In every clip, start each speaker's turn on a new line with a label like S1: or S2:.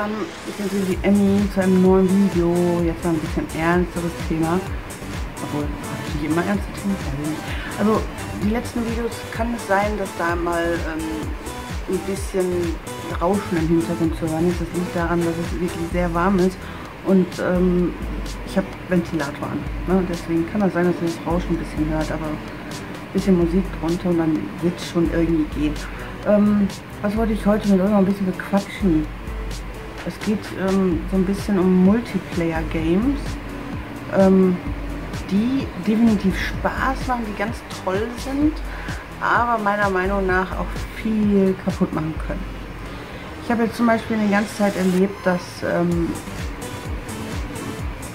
S1: zusammen, ich bin die Emmy zu einem neuen Video. Jetzt mal ein bisschen ernsteres Thema. Obwohl, habe ich nicht immer ernste Themen? Also, die letzten Videos kann es sein, dass da mal ähm, ein bisschen Rauschen im Hintergrund zu hören ist. Das liegt daran, dass es wirklich sehr warm ist. Und ähm, ich habe Ventilator an. Ne? Deswegen kann es sein, dass ihr das Rauschen ein bisschen hört, aber ein bisschen Musik drunter und dann wird es schon irgendwie gehen. Ähm, was wollte ich heute mit euch noch ein bisschen bequatschen? Es geht ähm, so ein bisschen um Multiplayer-Games, ähm, die definitiv Spaß machen, die ganz toll sind, aber meiner Meinung nach auch viel kaputt machen können. Ich habe jetzt zum Beispiel eine ganze Zeit erlebt, dass ähm,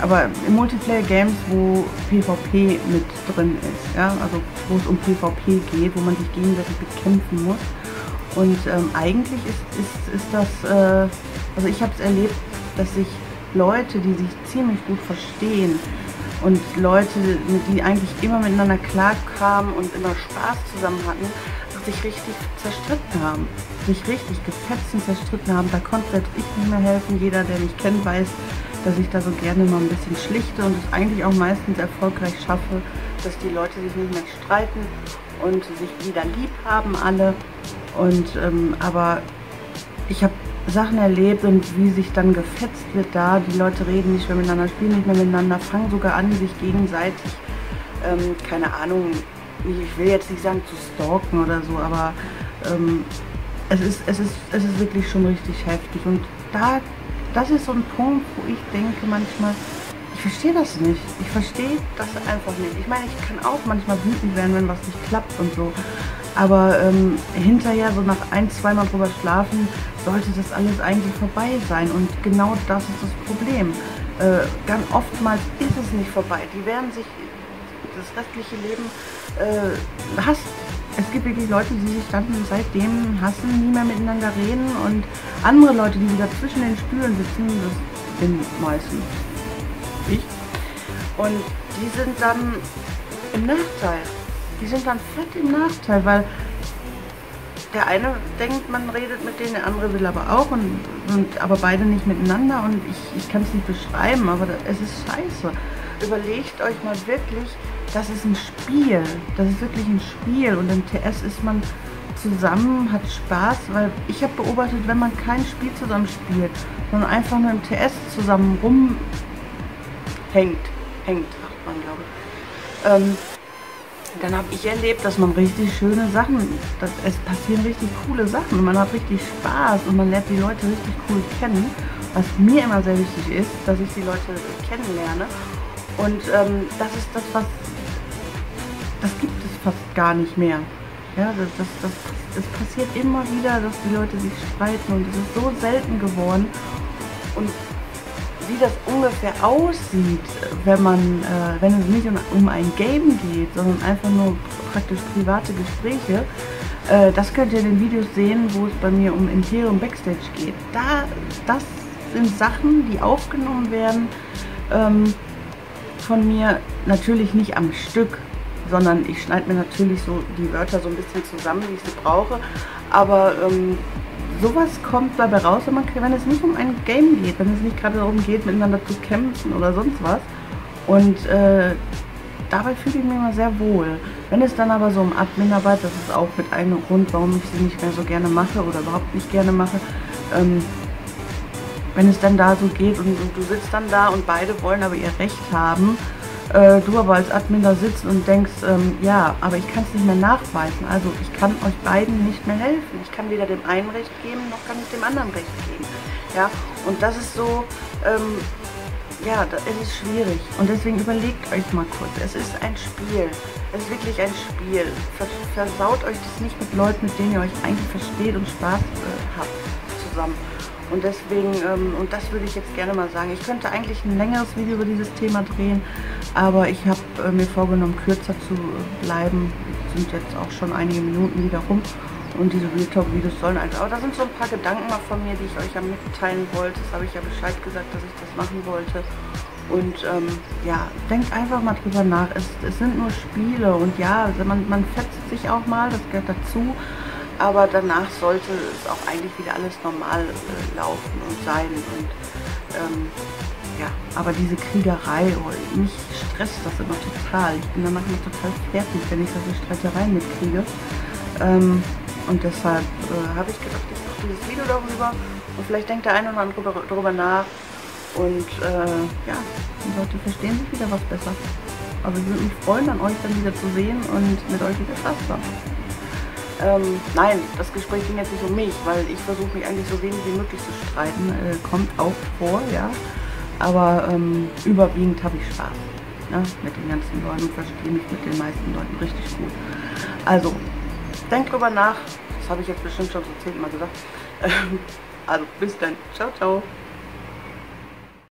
S1: aber im Multiplayer-Games, wo PvP mit drin ist, ja, also wo es um PvP geht, wo man sich gegenseitig bekämpfen muss. Und ähm, eigentlich ist, ist, ist das, äh, also ich habe es erlebt, dass sich Leute, die sich ziemlich gut verstehen und Leute, die eigentlich immer miteinander klarkamen und immer Spaß zusammen hatten, sich richtig zerstritten haben. Sich richtig gefetzt und zerstritten haben. Da konnte selbst ich nicht mehr helfen. Jeder, der mich kennt, weiß, dass ich da so gerne mal ein bisschen schlichte und es eigentlich auch meistens erfolgreich schaffe, dass die Leute sich nicht mehr streiten und sich wieder lieb haben alle. Und ähm, aber ich habe Sachen erlebt und wie sich dann gefetzt wird da. Die Leute reden nicht mehr miteinander, spielen nicht mehr miteinander, fangen sogar an, sich gegenseitig, ähm, keine Ahnung, ich will jetzt nicht sagen zu stalken oder so, aber ähm, es, ist, es, ist, es ist wirklich schon richtig heftig. Und da das ist so ein Punkt, wo ich denke manchmal, ich verstehe das nicht. Ich verstehe das einfach nicht. Ich meine, ich kann auch manchmal wütend werden, wenn was nicht klappt und so. Aber ähm, hinterher, so nach ein, zweimal drüber schlafen, sollte das alles eigentlich vorbei sein. Und genau das ist das Problem. Äh, ganz oftmals ist es nicht vorbei. Die werden sich das restliche Leben äh, hassen es gibt wirklich Leute, die sich dann seitdem hassen, nie mehr miteinander reden und andere Leute, die wieder zwischen den Stühlen sitzen, das sind meistens ich. Und die sind dann im Nachteil. Die sind dann fett im Nachteil, weil der eine denkt, man redet mit denen, der andere will aber auch und, und aber beide nicht miteinander und ich, ich kann es nicht beschreiben, aber es ist scheiße. Überlegt euch mal wirklich, das ist ein Spiel. Das ist wirklich ein Spiel. Und im TS ist man zusammen, hat Spaß, weil ich habe beobachtet, wenn man kein Spiel zusammen spielt, sondern einfach nur im TS zusammen rumhängt, hängt, sagt man, glaube ich, ähm, dann habe ich erlebt, dass man richtig schöne Sachen, dass es passieren richtig coole Sachen und man hat richtig Spaß und man lernt die Leute richtig cool kennen. Was mir immer sehr wichtig ist, dass ich die Leute kennenlerne. Und ähm, das ist das, was das gibt es fast gar nicht mehr. Ja, das, das, das, das passiert immer wieder, dass die Leute sich streiten und es ist so selten geworden. Und wie das ungefähr aussieht, wenn man, äh, wenn es nicht um, um, ein Game geht, sondern einfach nur praktisch private Gespräche, äh, das könnt ihr in den Videos sehen, wo es bei mir um Imperium Backstage geht. Da, das sind Sachen, die aufgenommen werden ähm, von mir, natürlich nicht am Stück, sondern ich schneide mir natürlich so die Wörter so ein bisschen zusammen, wie ich sie brauche. Aber ähm, sowas kommt dabei raus, wenn, man, wenn es nicht um ein Game geht, wenn es nicht gerade darum geht, miteinander zu kämpfen oder sonst was. Und äh, dabei fühle ich mich immer sehr wohl. Wenn es dann aber so um Adminarbeit, das ist auch mit einem Grund, warum ich sie nicht mehr so gerne mache oder überhaupt nicht gerne mache, ähm, wenn es dann da so geht und, und, du sitzt dann da und beide wollen aber ihr Recht haben, äh, du aber als Admin da sitzt und denkst, ähm, ja, aber ich kann es nicht mehr nachweisen. Also ich kann euch beiden nicht mehr helfen. Ich kann weder dem einen Recht geben, noch kann ich dem anderen Recht geben. Ja, und das ist so, ähm, ja, es ist schwierig. Und deswegen überlegt euch mal kurz. Es ist ein Spiel. Es ist wirklich ein Spiel. Versaut euch das nicht mit Leuten, mit denen ihr euch eigentlich versteht und Spaß äh, habt zusammen. Und deswegen, ähm, und das würde ich jetzt gerne mal sagen, ich könnte eigentlich ein längeres Video über dieses Thema drehen, aber ich habe äh, mir vorgenommen, kürzer zu bleiben. Es sind jetzt auch schon einige Minuten wieder rum und diese Real Talk Videos sollen einfach, aber da sind so ein paar Gedanken mal von mir, die ich euch ja mitteilen wollte. Das habe ich ja Bescheid gesagt, dass ich das machen wollte. Und ähm, ja, denkt einfach mal drüber nach. Es, es sind nur Spiele und ja, man, man fetzt sich auch mal, das gehört dazu. Aber danach sollte es auch eigentlich wieder alles normal äh, laufen und sein. Und ähm, ja, aber diese Kriegerei, oh, mich stresst das immer total. Ich bin dann manchmal total fertig, wenn ich solche Streitereien mitkriege. Ähm, und deshalb äh, habe ich gedacht, ich mache dieses Video darüber und vielleicht denkt der eine oder andere darüber nach. Und äh, ja, die Leute verstehen sich wieder was besser. Also ich würde mich freuen, an euch dann wieder zu sehen und mit euch wieder Spaß zu haben. Ähm, nein, das Gespräch ging jetzt nicht um mich, weil ich versuche mich eigentlich so wenig wie möglich zu streiten. Äh, kommt auch vor, ja. Aber ähm, überwiegend habe ich Spaß ne, mit den ganzen Leuten und verstehe mich mit den meisten Leuten richtig gut. Also, denkt drüber nach. Das habe ich jetzt bestimmt schon so zehnmal gesagt. also, bis dann. Ciao, ciao.